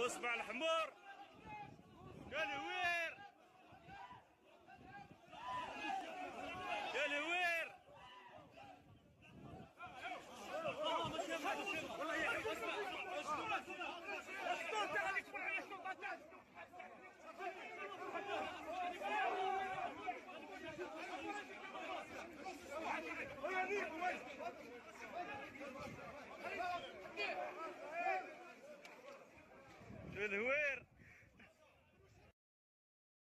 بوسبع الحمر من هوير